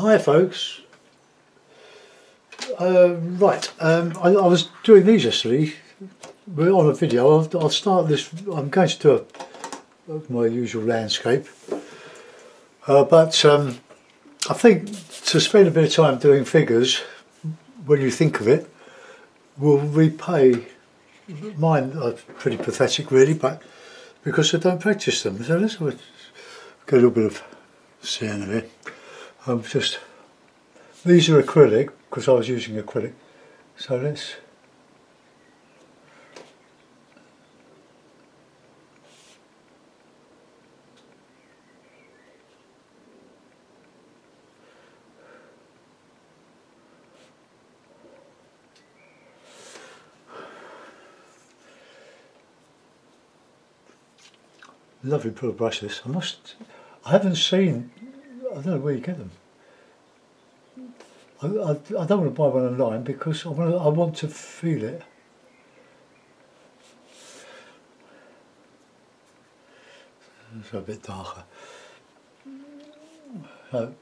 Hi folks. Uh, right, um, I, I was doing these yesterday. We're on a video. I'll, I'll start this. I'm going to do a, my usual landscape, uh, but um, I think to spend a bit of time doing figures, when you think of it, will repay. Mine are pretty pathetic, really, but because I don't practice them. So let's get a little bit of seeing of it. I'm just these are acrylic because I was using acrylic. So let's lovely of brushes. I must, I haven't seen, I don't know where you get them. I, I, I don't want to buy one online because I want to, I want to feel it. It's a bit darker. So,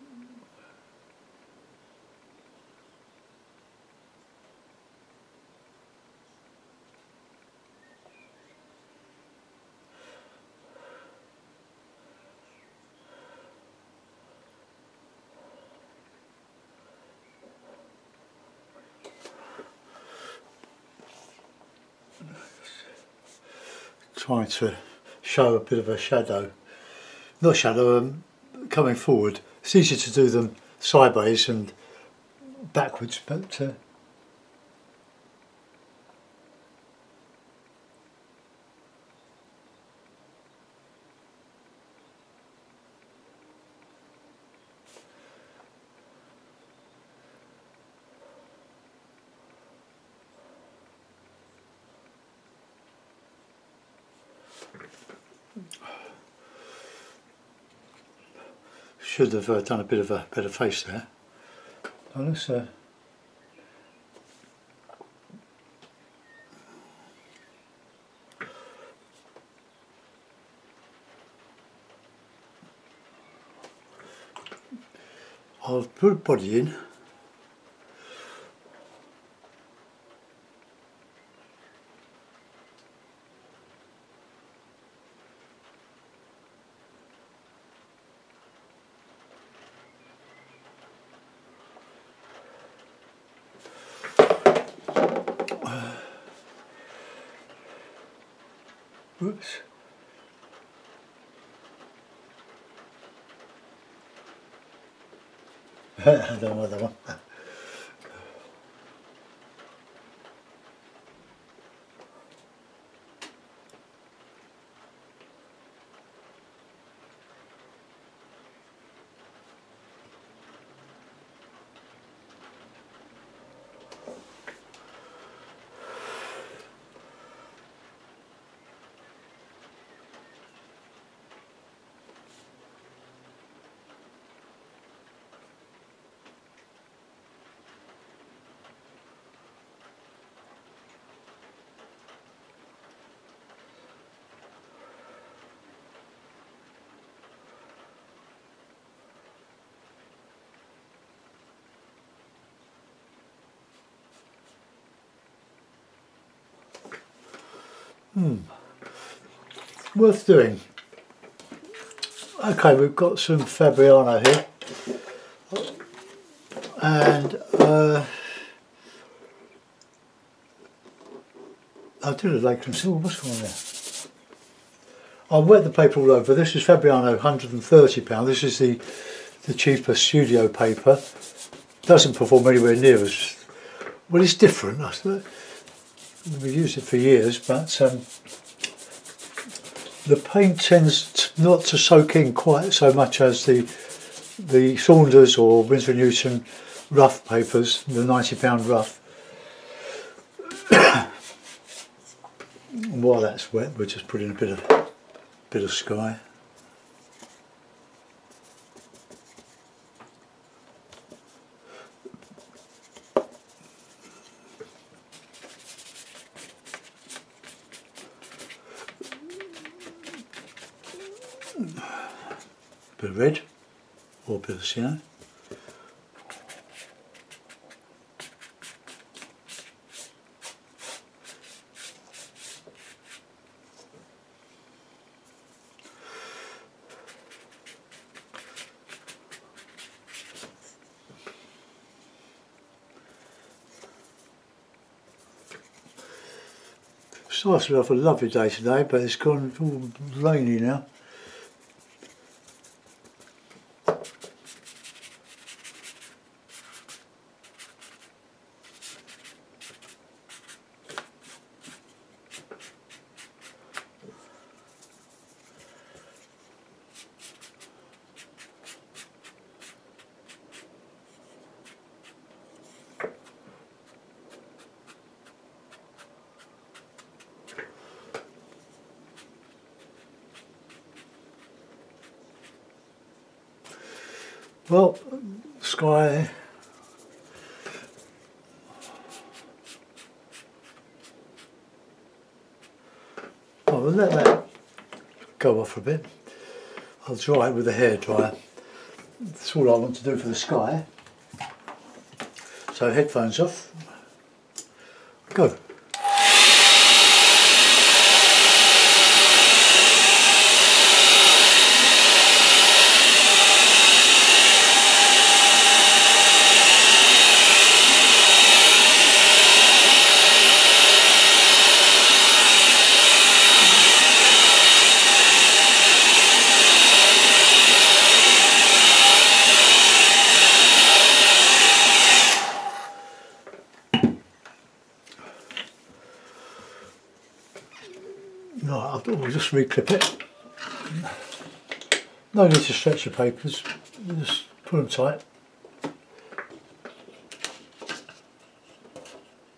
trying to show a bit of a shadow. Not shadow, um, coming forward. It's easier to do them sideways and backwards, but uh, have uh, done a bit of a better face there. Oh, let's, uh, I'll put body in. Oops. I don't know that Hmm. Worth doing. Okay, we've got some Fabriano here. And uh, I did Lake and Silver, what's going on there? I wet the paper all over. This is Fabriano, £130. This is the, the cheaper studio paper. Doesn't perform anywhere near as well. It's different. We've used it for years, but um, the paint tends not to soak in quite so much as the the Saunders or Winsor Newton rough papers, the ninety pound rough. while that's wet, we're just putting a bit of bit of sky. per wet ou per sien. Source of a lovely day today, but it's gone all rainy now. Well, sky. Oh, we'll let that go off a bit. I'll dry it with a hairdryer. That's all I want to do for the sky. So headphones off. Go. No, I'll we'll just reclip it. No need to stretch the papers, just put them tight.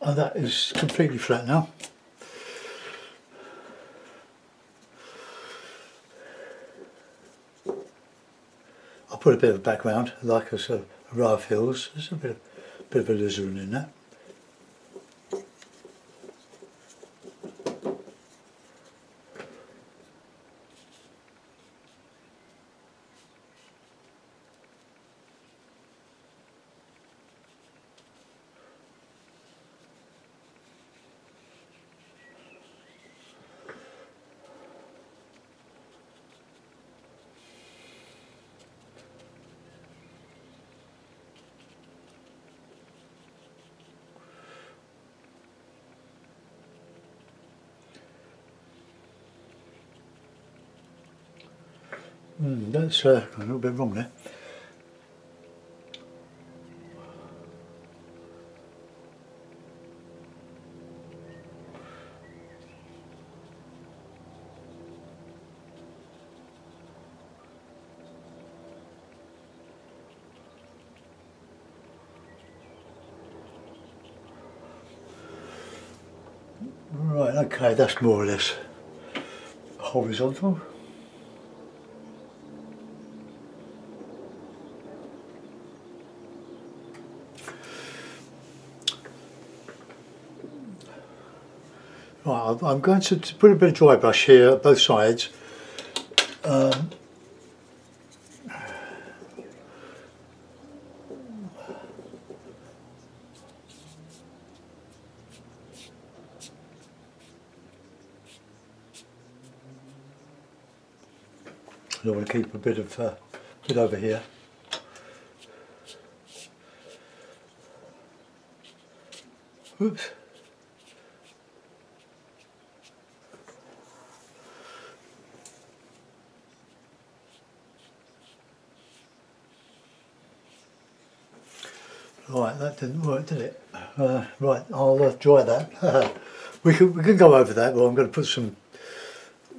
And that is completely flat now. I'll put a bit of background, like a row of hills. There's a bit of, bit of alizarin in that. Mm, that's uh, a little bit wrong there. Right, okay, that's more or less horizontal. I'm going to put a bit of dry brush here both sides. Um, I want to keep a bit of uh, bit over here. Oops. That didn't work, did it? Uh, right, I'll uh, dry that. we can we can go over that, but I'm going to put some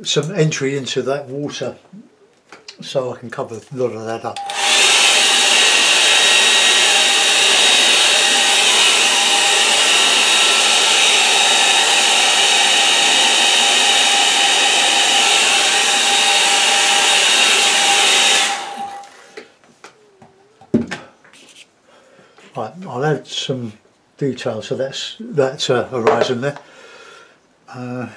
some entry into that water so I can cover a lot of that up. Right, I'll add some detail, so that's that's a horizon there. Uh,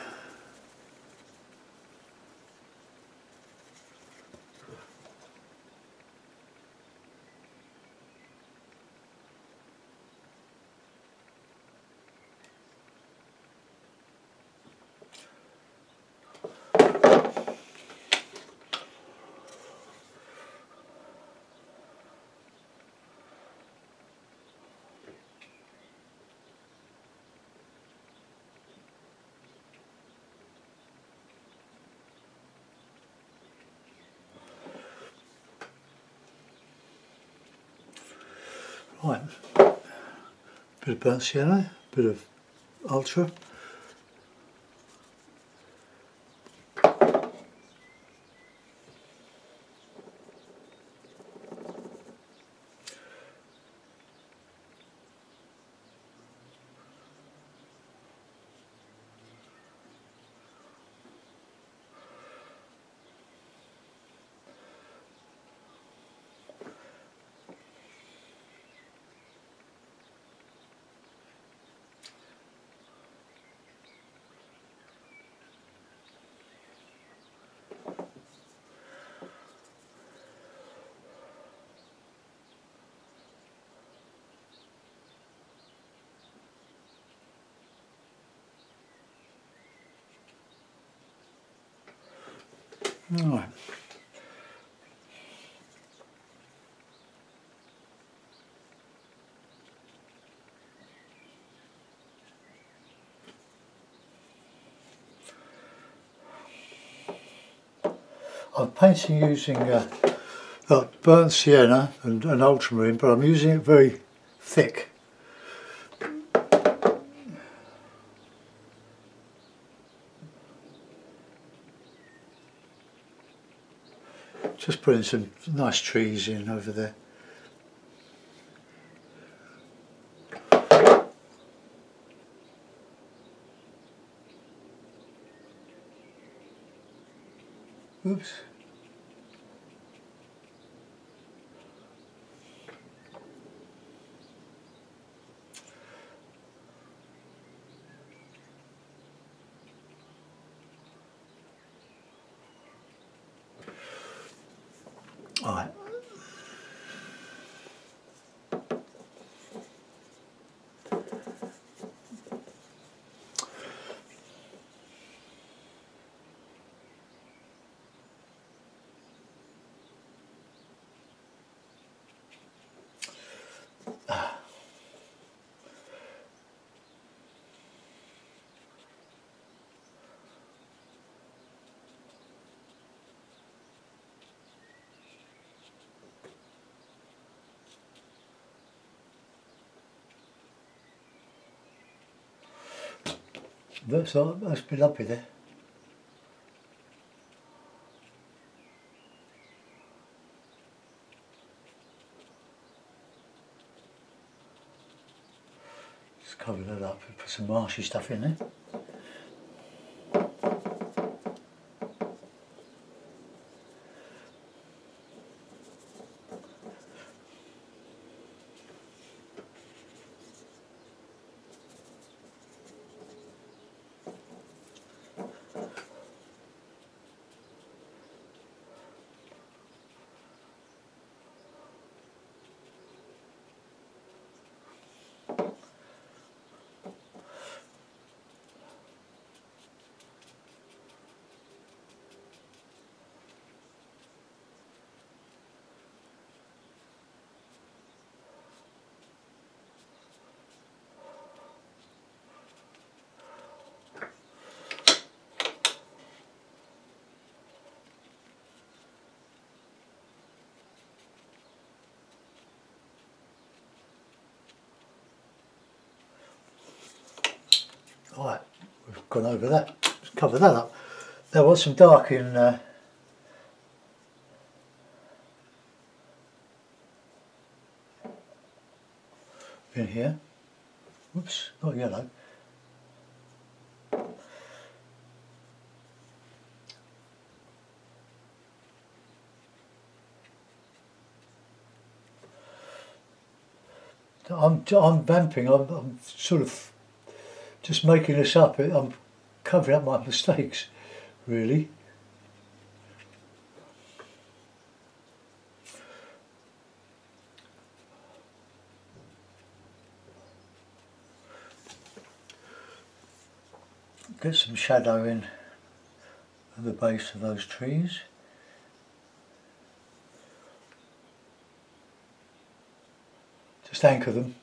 bit of burnt sienna, eh? bit of ultra. I'm painting using uh, burnt sienna and, and ultramarine, but I'm using it very thick. Just putting some nice trees in over there. Oops. That's all, that's been lovely there. Just cover that up and put some marshy stuff in there. Right, we've gone over that. Let's cover that up. There was some dark in uh, in here. Whoops, not yellow. I'm, I'm vamping, I'm, I'm sort of just making this up. I'm covering up my mistakes, really. Get some shadow in at the base of those trees. Just anchor them.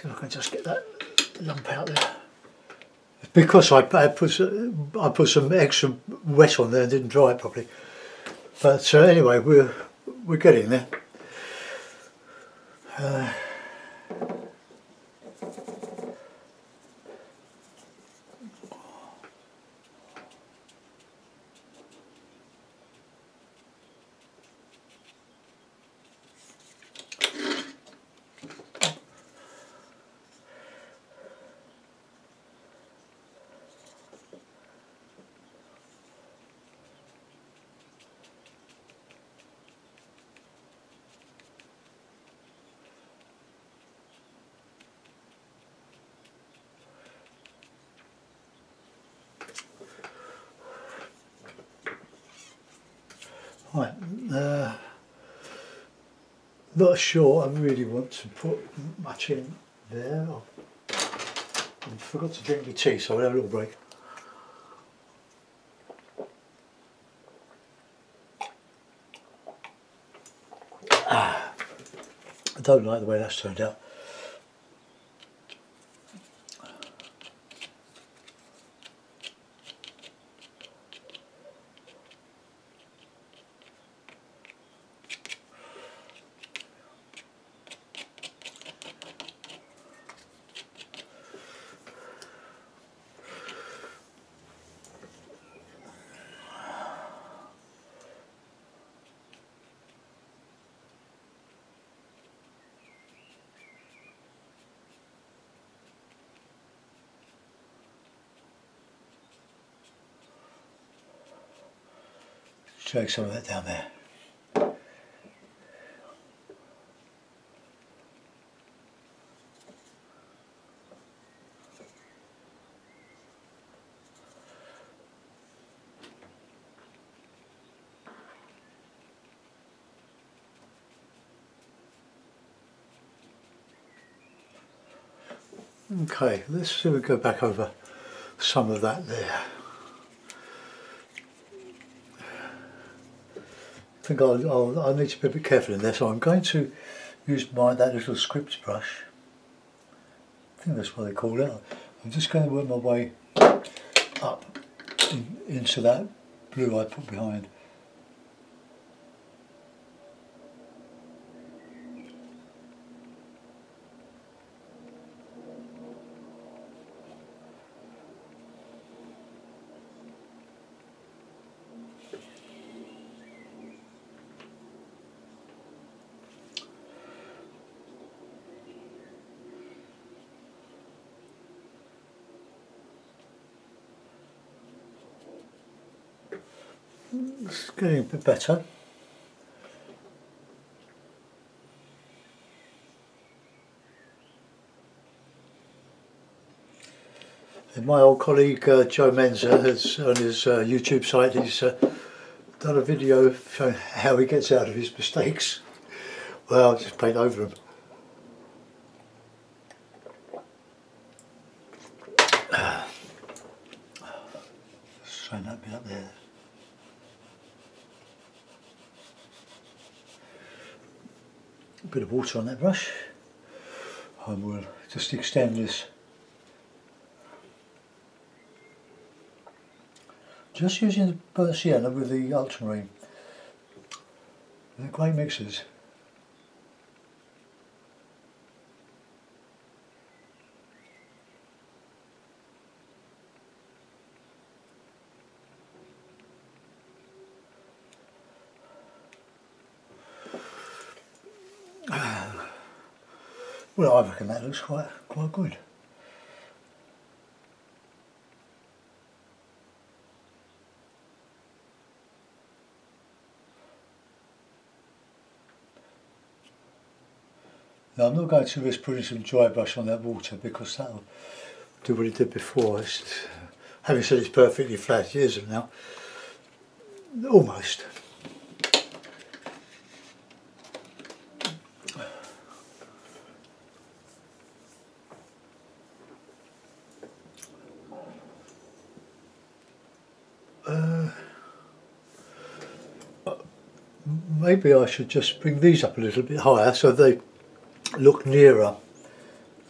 See if I can just get that lump out there. Because I, I put I put some extra wet on there and didn't dry it properly. But uh, anyway, we're we're getting there. Right, uh, not sure I really want to put much in there. I forgot to drink my tea, so I'll have a little break. Ah, I don't like the way that's turned out. Drag some of that down there. Okay, let's see if we go back over some of that there. Think I'll, I'll, I'll, need to be a bit careful in there, so I'm going to use my that little script brush. I think that's what they call it. I'm just going to work my way up in, into that blue I put behind. It's getting a bit better. And my old colleague uh, Joe Menza has on his uh, YouTube site he's uh, done a video showing how he gets out of his mistakes. Well, just paint over them. Strain that bit up there. a bit of on that brush. And we'll just extend this just using the burnt sienna with the ultramarine. They're great mixes Well, I reckon that looks quite quite good. Now I'm not going to risk putting some dry brush on that water because that'll do what it did before. It's, having said it's perfectly flat, it isn't now. Almost. Maybe I should just bring these up a little bit higher so they look nearer.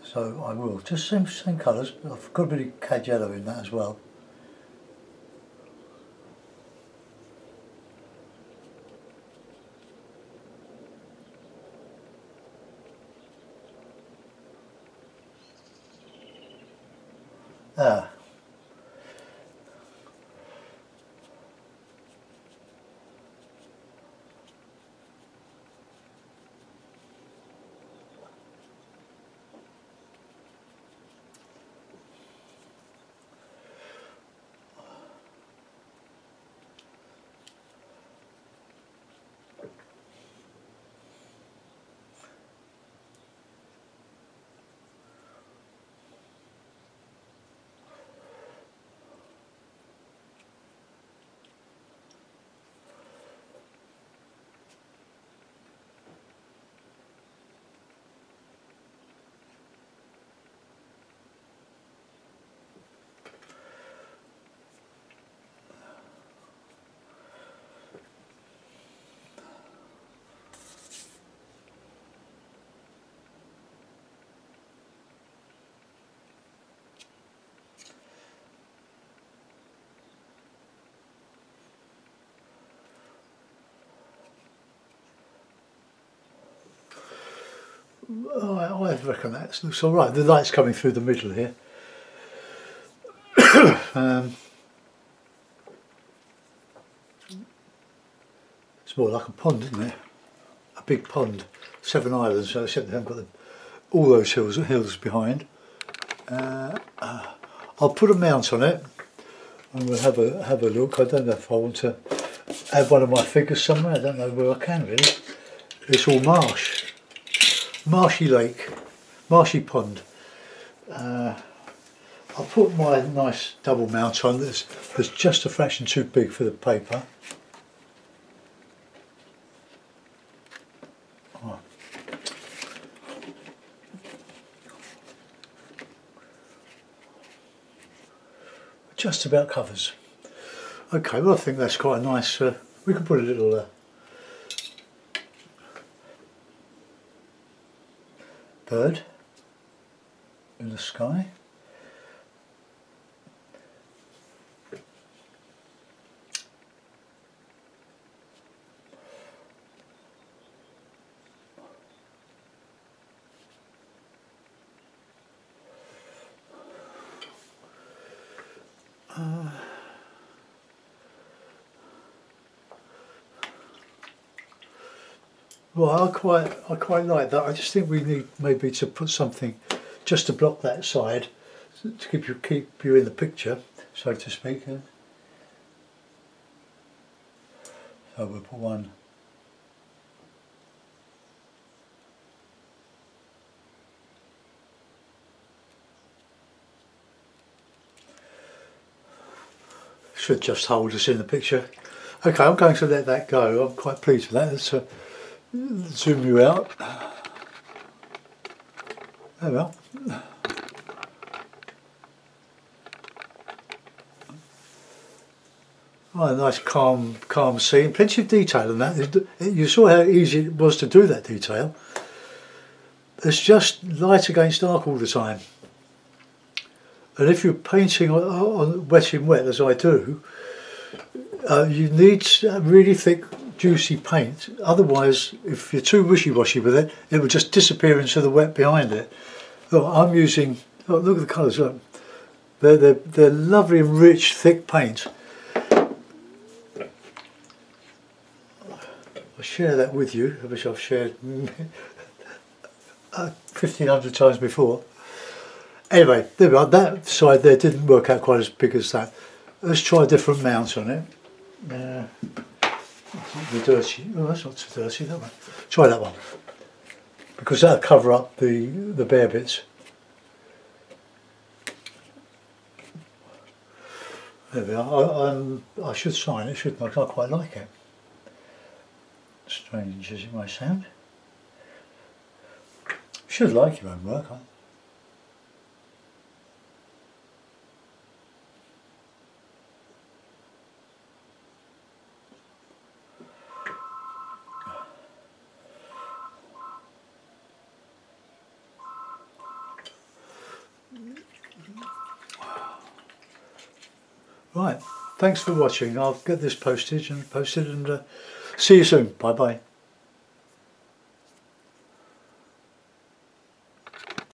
So I will, just same, same colours, I've got a bit of cad yellow in that as well. Oh, I, reckon that looks all right. The light's coming through the middle here. um, it's more like a pond, isn't it? A big pond. Seven islands, so except they haven't got the, all those hills hills behind. Uh, uh, I'll put a mount on it and we'll have a have a look. I don't know if I want to add one of my figures somewhere. I don't know where I can really. It's all marsh marshy lake, marshy pond. Uh, I'll put my nice double mount on that's, that's just a fraction too big for the paper. Oh. Just about covers. Okay, well I think that's quite a nice, uh, we can put a little uh, bird in the sky. Uh, Well, I quite, I quite like that. I just think we need maybe to put something just to block that side to keep you keep you in the picture, so to speak. So we'll put one. Should just hold us in the picture. Okay, I'm going to let that go. I'm quite pleased with that. Zoom you out. There we are. Oh, a nice calm, calm scene. Plenty of detail in that. You saw how easy it was to do that detail. It's just light against dark all the time. And if you're painting on, on wet in wet, as I do, uh, you need really thick juicy paint. Otherwise, if you're too wishy-washy with it, it will just disappear into the wet behind it. Look, I'm using, oh, look at the colours, look. They're, they're, they're lovely and rich, thick paint. I'll share that with you, which I've shared 1500 times before. Anyway, there we are. That side there didn't work out quite as big as that. Let's try a different mount on it. Uh, the dirty. Oh, that's not too dirty, that one. Try that one. Because that'll cover up the, the bare bits. There we are. I, I should sign it, shouldn't I? I quite like it. Strange as it may sound. should like your own work? Right, thanks for watching. I'll get this posted and posted and uh, see you soon. Bye bye.